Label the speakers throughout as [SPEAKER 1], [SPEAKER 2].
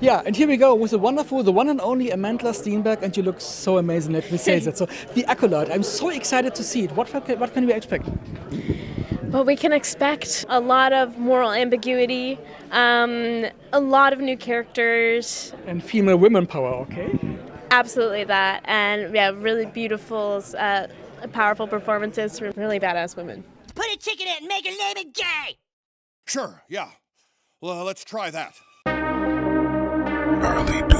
[SPEAKER 1] Yeah, and here we go with the wonderful, the one and only Amandla Stenberg, and you look so amazing. Let me say that. So, the Acolyte, I'm so excited to see it. What what can we expect?
[SPEAKER 2] Well, we can expect a lot of moral ambiguity, um, a lot of new characters.
[SPEAKER 1] And female women power, okay?
[SPEAKER 2] Absolutely that. And yeah, really beautiful, uh, powerful performances from really badass women.
[SPEAKER 3] Put a ticket in and make her name it gay!
[SPEAKER 4] Sure, yeah. Well, let's try that.
[SPEAKER 5] Early.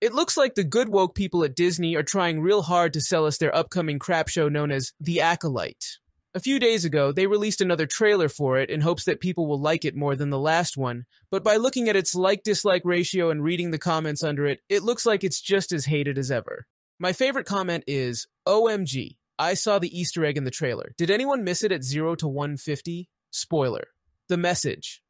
[SPEAKER 6] It looks like the good woke people at Disney are trying real hard to sell us their upcoming crap show known as The Acolyte. A few days ago, they released another trailer for it in hopes that people will like it more than the last one, but by looking at its like dislike ratio and reading the comments under it, it looks like it's just as hated as ever. My favorite comment is OMG, I saw the Easter egg in the trailer. Did anyone miss it at 0 to 150? Spoiler. The message.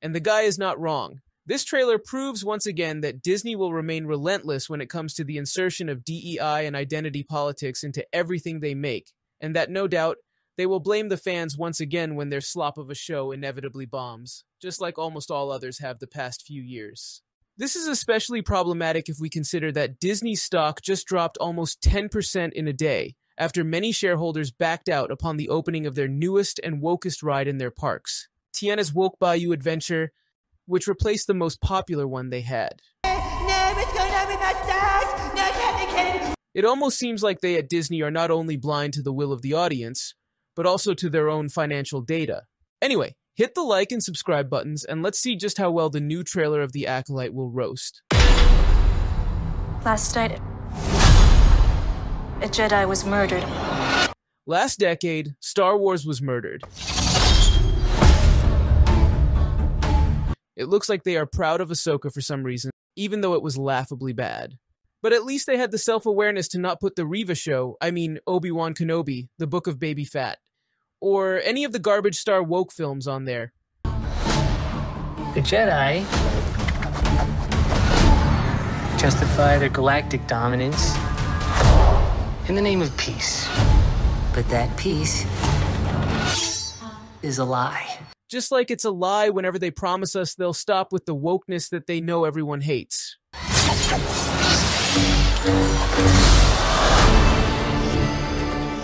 [SPEAKER 6] And the guy is not wrong. This trailer proves once again that Disney will remain relentless when it comes to the insertion of DEI and identity politics into everything they make, and that no doubt they will blame the fans once again when their slop of a show inevitably bombs, just like almost all others have the past few years. This is especially problematic if we consider that Disney stock just dropped almost 10% in a day after many shareholders backed out upon the opening of their newest and wokest ride in their parks, Tiana's Woke Bayou Adventure which replaced the most popular one they had. It almost seems like they at Disney are not only blind to the will of the audience, but also to their own financial data. Anyway, hit the like and subscribe buttons, and let's see just how well the new trailer of The Acolyte will roast.
[SPEAKER 7] Last night, a Jedi was murdered.
[SPEAKER 6] Last decade, Star Wars was murdered. It looks like they are proud of Ahsoka for some reason, even though it was laughably bad. But at least they had the self awareness to not put the Reva show, I mean Obi Wan Kenobi, the Book of Baby Fat, or any of the garbage star woke films on there.
[SPEAKER 8] The Jedi justify their galactic dominance in the name of peace. But that peace is a lie.
[SPEAKER 6] Just like it's a lie whenever they promise us they'll stop with the wokeness that they know everyone hates.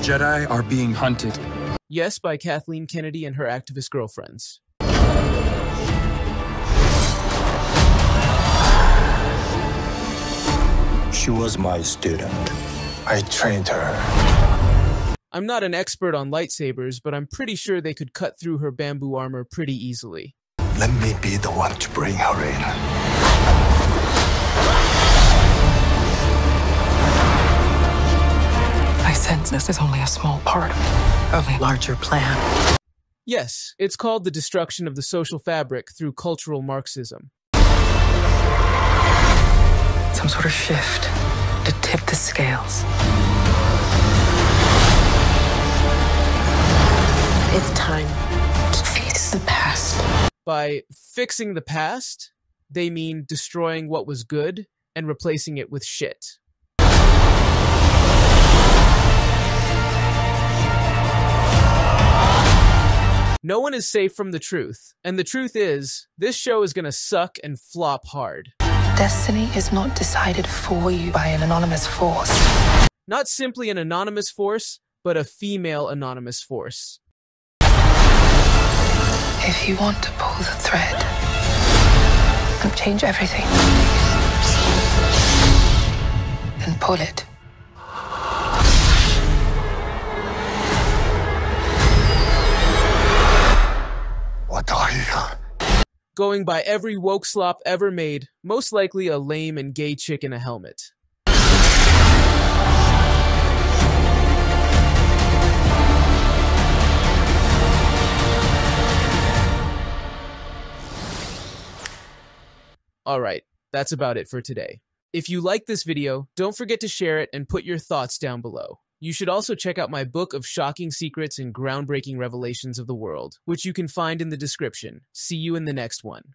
[SPEAKER 5] Jedi are being hunted.
[SPEAKER 6] Yes, by Kathleen Kennedy and her activist girlfriends.
[SPEAKER 9] She was my student. I trained her.
[SPEAKER 6] I'm not an expert on lightsabers, but I'm pretty sure they could cut through her bamboo armor pretty easily.
[SPEAKER 9] Let me be the one to bring her in.
[SPEAKER 10] I sense this is only a small part of a larger plan.
[SPEAKER 6] Yes, it's called the destruction of the social fabric through cultural Marxism.
[SPEAKER 10] Some sort of shift to tip the scales.
[SPEAKER 7] The past.
[SPEAKER 6] By fixing the past, they mean destroying what was good and replacing it with shit. No one is safe from the truth, and the truth is, this show is gonna suck and flop hard.
[SPEAKER 10] Destiny is not decided for you by an anonymous force.
[SPEAKER 6] Not simply an anonymous force, but a female anonymous force.
[SPEAKER 10] If you want to pull the thread and change everything, then pull it.
[SPEAKER 9] What are you?
[SPEAKER 6] Going by every woke slop ever made, most likely a lame and gay chick in a helmet. Alright, that's about it for today. If you like this video, don't forget to share it and put your thoughts down below. You should also check out my book of shocking secrets and groundbreaking revelations of the world, which you can find in the description. See you in the next one.